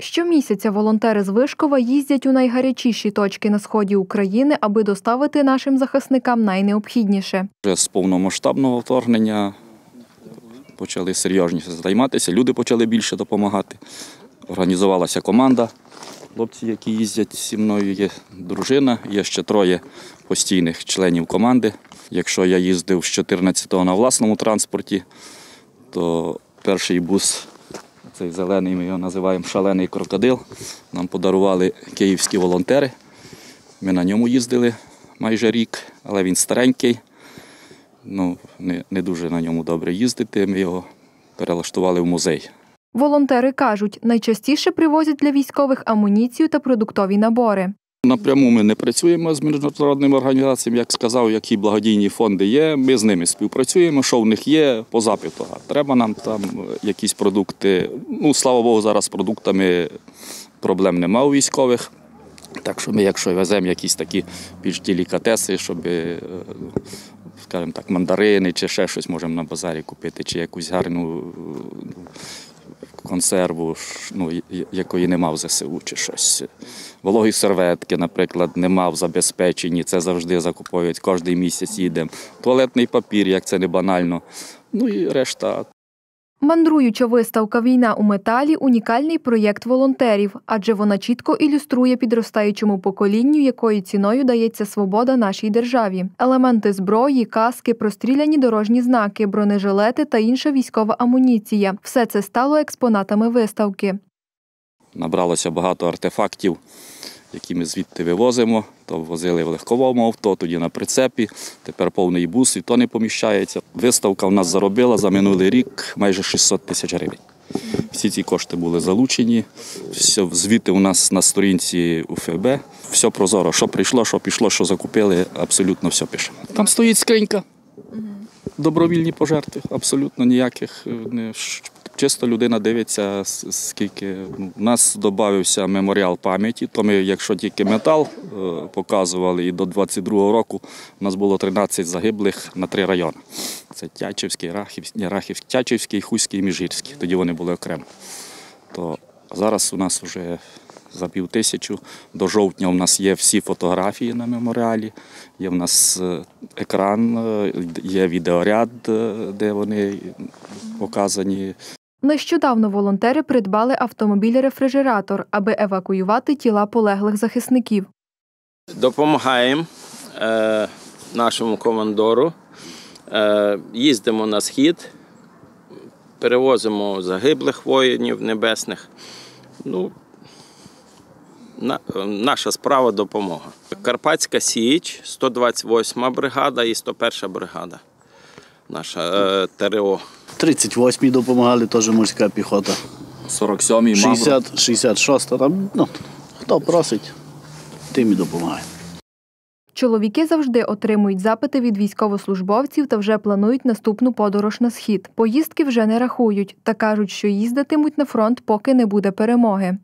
Щомісяця волонтери з Вишкова їздять у найгарячіші точки на сході України, аби доставити нашим захисникам найнеобхідніше. З повномасштабного вторгнення почали серйозніше займатися, люди почали більше допомагати. Організувалася команда. Хлопці, які їздять зі мною, є дружина, є ще троє постійних членів команди. Якщо я їздив з 14-го на власному транспорті, то перший бус, цей зелений, ми його називаємо шалений крокодил, нам подарували київські волонтери. Ми на ньому їздили майже рік, але він старенький. Ну, не, не дуже на ньому добре їздити. Ми його перелаштували в музей. Волонтери кажуть, найчастіше привозять для військових амуніцію та продуктові набори. Напряму ми не працюємо з міжнародними організаціями, як сказав, які благодійні фонди є. Ми з ними співпрацюємо, що в них є по запиту. Треба нам там якісь продукти. Ну, слава Богу, зараз з продуктами проблем нема у військових. Так що ми, якщо веземо якісь такі більш делікатеси, щоб, е, скажімо так, мандарини чи ще щось можемо на базарі купити, чи якусь гарну е, консерву, ну, якої нема в ЗСУ, чи щось. Вологі серветки, наприклад, нема в забезпеченні, це завжди закуповують, кожен місяць їдемо. Туалетний папір, як це не банально. Ну і решта Мандруюча виставка Війна у металі унікальний проєкт волонтерів, адже вона чітко ілюструє підростаючому поколінню, якою ціною дається свобода нашій державі. Елементи зброї, каски, простріляні дорожні знаки, бронежилети та інша військова амуніція все це стало експонатами виставки. набралося багато артефактів, які ми звідти вивозимо. То возили в легковому авто, тоді на прицепі. Тепер повний бус, і то не поміщається. Виставка в нас заробила за минулий рік майже 600 тисяч гривень. Всі ці кошти були залучені. Все, звідти у нас на сторінці УФБ. Все прозоро, що прийшло, що пішло, що закупили, абсолютно все пише. Там стоїть скринька. Добровільні пожертви, абсолютно ніяких. Чисто людина дивиться, скільки. Ну, У нас додався меморіал пам'яті, то ми, якщо тільки метал е, показували, і до 22-го року у нас було 13 загиблих на три райони. Це Тячівський, Рахівський, Рахівський, Тячівський, Хуський і Міжгірський. Тоді вони були окремо. То зараз у нас вже за пів тисячу. До жовтня у нас є всі фотографії на меморіалі. Є в нас е, екран, е, є відеоряд, де вони показані. Нещодавно волонтери придбали автомобіль-рефрижератор, аби евакуювати тіла полеглих захисників. Допомагаємо е, нашому командору, е, їздимо на схід, перевозимо загиблих воїнів небесних. Ну, на, наша справа допомога. Карпатська Січ, 128 бригада і 101 бригада. Наша е, ТРО. 38-й допомагали, теж морська піхота. 47-й 60, 66 там, ну, хто просить, тим і допомагає. Чоловіки завжди отримують запити від військовослужбовців та вже планують наступну подорож на схід. Поїздки вже не рахують та кажуть, що їздитимуть на фронт, поки не буде перемоги.